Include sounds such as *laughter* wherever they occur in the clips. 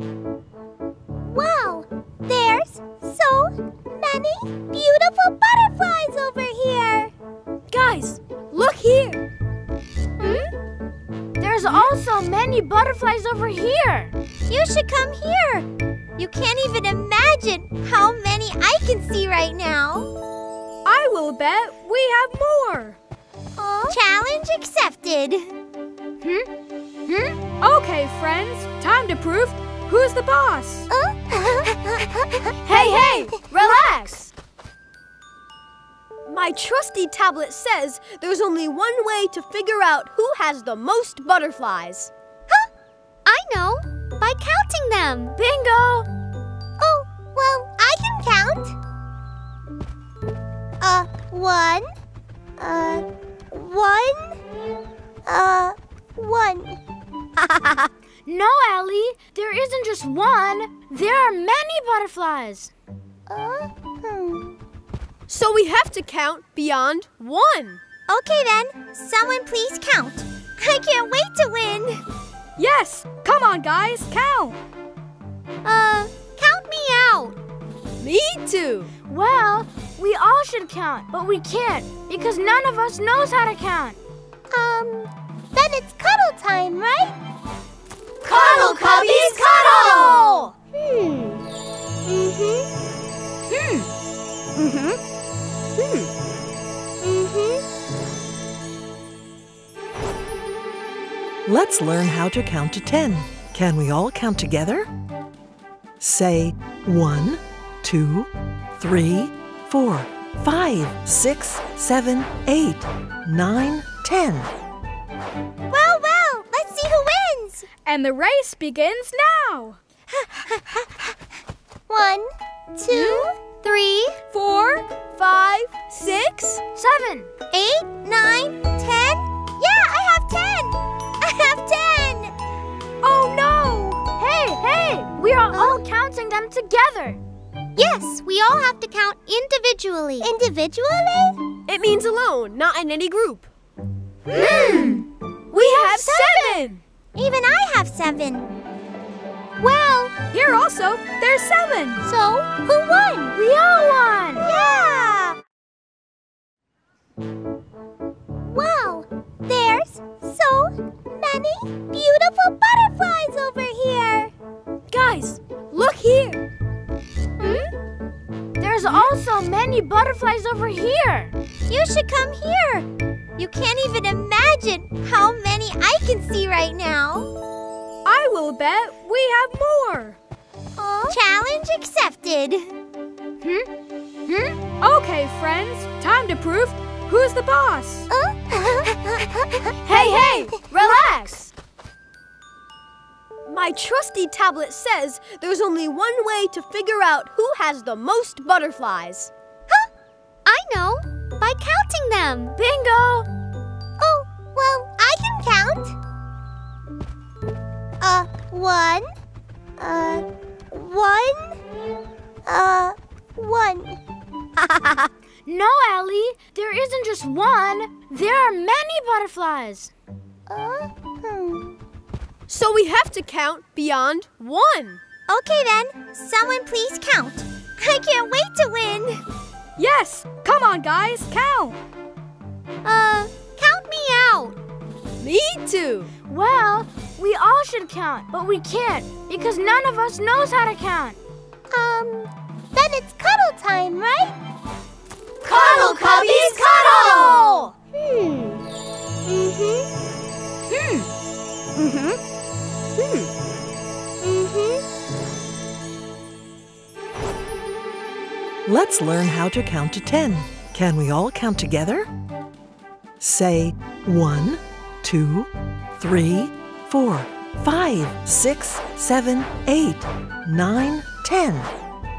Wow, there's so many beautiful butterflies over here. Guys, look here. Hmm? There's also many butterflies over here. You should come here. You can't even imagine how many I can see right now. I will bet we have more. Challenge accepted. Hmm? Hmm? Okay, friends, time to prove who's the boss. Hey, hey, relax. My trusty tablet says there's only one way to figure out who has the most butterflies. Huh? I know, by counting them. Bingo! Oh, well, I can count. Uh, one, uh, one, uh, one. *laughs* no, Allie, there isn't just one. There are many butterflies. Uh, hmm. So we have to count beyond one. Okay then, someone please count. I can't wait to win. Yes, come on, guys, count. Uh, count me out. Me too. Well, we all should count, but we can't because none of us knows how to count. Um, then it's cuddle time, right? Cuddle, cubbies, cuddle! Hmm. Mm-hmm. Hmm. Mm-hmm. Hmm. Mm-hmm. Let's learn how to count to 10. Can we all count together? Say one, two, three, four, five, six, seven, eight, nine, ten. Well, And the race begins now. One, two, three, Four, five, six, seven. eight, nine, ten. Yeah, I have ten. *laughs* I have ten. Oh no! Hey, hey! We are all counting them together. Yes, we all have to count individually. Individually? It means alone, not in any group. Hmm. We have seven. Even I have seven. Well, Here also, there's seven. so who won? We all won. Yeah! Wow, there's so many beautiful butterflies over here. Guys, look here. There's also many butterflies over here. You should come here. You can't even imagine how many I can see right now. I will bet we have more. Challenge accepted. Hmm? Hmm? Okay, friends, time to prove who's the boss. *laughs* Hey, hey. My trusty tablet says there's only one way to figure out who has the most butterflies. Huh? I know, by counting them. Bingo! Oh, well, I can count. Uh, one, uh, one, uh, one. *laughs* No, Allie, there isn't just one. There are many butterflies. Uh. So we have to count beyond one. Okay then, someone please count. I can't wait to win. Yes, come on, guys, count. Uh, count me out. Me too. Well, we all should count, but we can't because none of us knows how to count. Um, then it's cuddle time, right? Cuddle, cubbies, cuddle! Hmm. Mm-hmm. Hmm. Mm-hmm. Hmm. Mm-hmm. Let's learn how to count to 10. Can we all count together? Say one, two, three, four, five, six, seven, eight, nine, ten.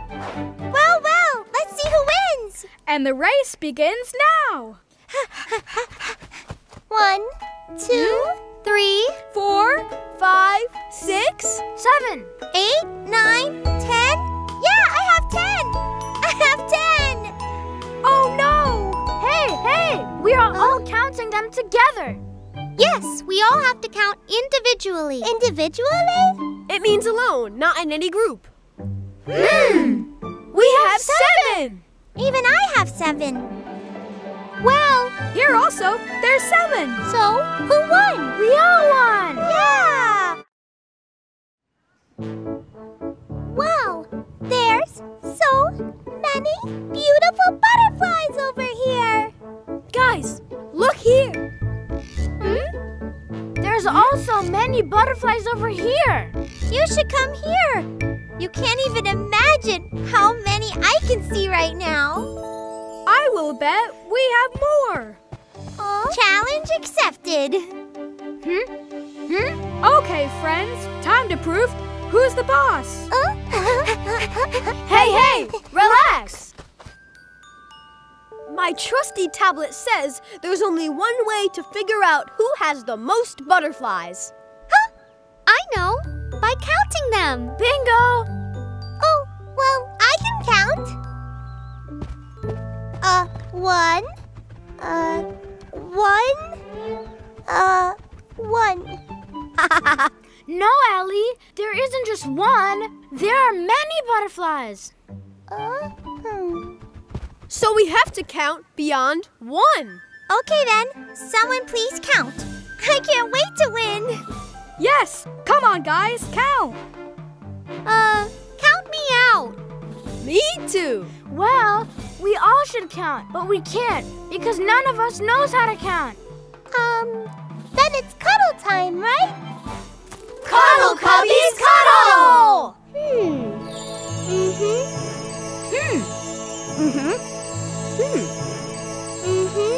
Well, well, let's see who wins. And the race begins now. *laughs* One, two, three, Four, five, six, seven. eight, nine, ten. Yeah, I have ten. *laughs* I have ten. Oh no! Hey, hey! We are all counting them together. Yes, we all have to count individually. Individually? It means alone, not in any group. Hmm. We have seven. Even I have seven. Well, Here also, there's seven. so who won? Many beautiful butterflies over here. Guys, look here. Hmm? There's also many butterflies over here. You should come here. You can't even imagine how many I can see right now. I will bet we have more. Challenge accepted. Hmm? Hmm? Okay, friends, time to prove who's the boss. Hey, hey, relax. My trusty tablet says there's only one way to figure out who has the most butterflies. Huh? I know, by counting them. Bingo. Oh, well, I can count. Uh, one. Uh, one. Uh, one. *laughs* No, Ellie, there isn't just one. There are many butterflies. Uh, hmm. So we have to count beyond one. Okay then, someone please count. I can't wait to win. Yes, come on, guys, count. Uh, count me out. Me too. Well, we all should count, but we can't because none of us knows how to count. Um, then it's cuddle time, right? Cuddle, cubbies, cuddle! Hmm. Mm-hmm. Hmm. Mm-hmm. Hmm. Mm-hmm.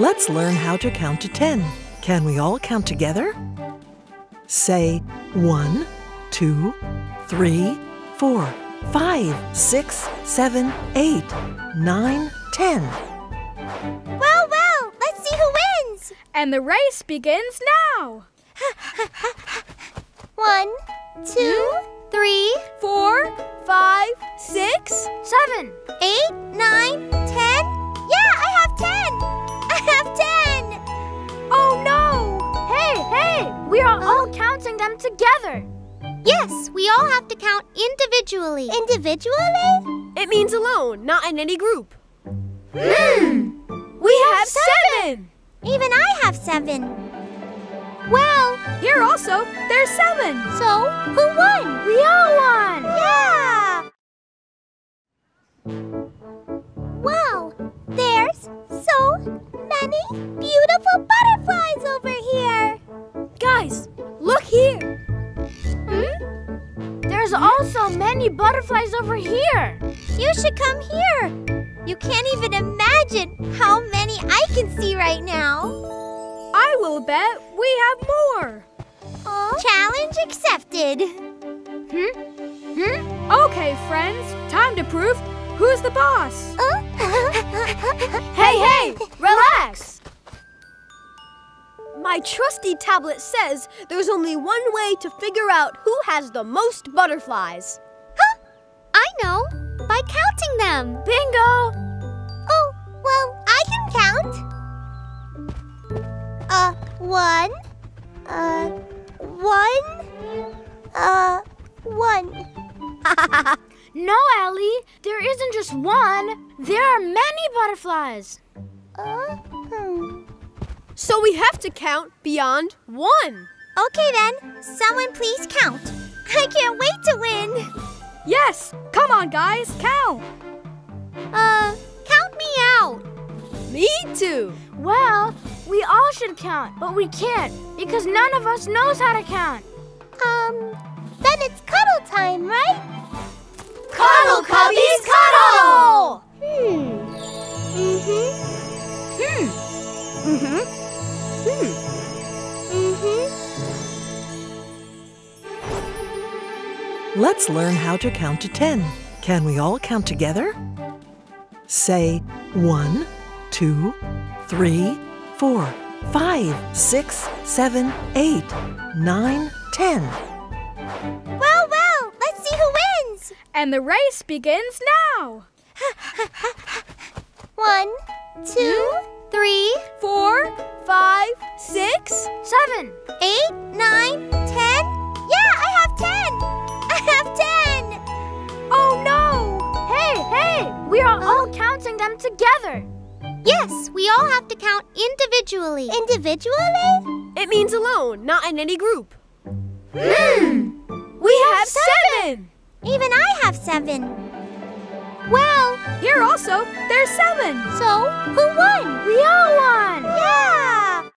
Let's learn how to count to 10. Can we all count together? Say 1, 2, 3, 4, 5, 6, 7, 8, 9, 10. And the race begins now. One, two, three, Four, five, six. Seven. eight, nine, ten. Yeah, I have ten. *laughs* I have ten. Oh no! Hey, hey! We are all counting them together. Yes, we all have to count individually. Individually? It means alone, not in any group. Hmm. We have seven. Even I have seven. Well, Here also, there's seven. so who won? We all won. Yeah! Wow, there's so many beautiful butterflies over here. Guys, look here. Hmm? There's also many butterflies over here. Imagine how many I can see right now. I will bet we have more. Challenge accepted. Hmm? Hmm? Okay, friends, time to prove who's the boss. *laughs* Hey, hey! Relax. My trusty tablet says there's only one way to figure out who has the most butterflies. Huh? I know, by counting them. Bingo. Count. Uh, one. Uh, one. Uh, one. *laughs* No, Ellie, there isn't just one. There are many butterflies. Uh, hmm. So we have to count beyond one. Okay then, someone please count. I can't wait to win. Yes, come on, guys, count. Uh, should count, but we can't because none of us knows how to count. Um, then it's cuddle time, right? Cuddle, cubbies, cuddle! Hmm. Mm-hmm. Hmm. Mm-hmm. Hmm. Mm-hmm. Let's learn how to count to 10. Can we all count together? Say 1, 2, 3, 4, 5, 6, 7, 8, 9, 10. Well, well, let's see who wins. And the race begins now. *laughs* One, two, three, four, five, six. Seven. eight, nine, ten. Yeah, I have ten. *laughs* I have ten. Oh no! Hey, hey! We are all counting them together. Yes, we all have to count individually. Individually? It means alone, not in any group. Hmm. We have seven. Even I have seven. Well, Here also, there's seven. so who won? We all won! Yeah!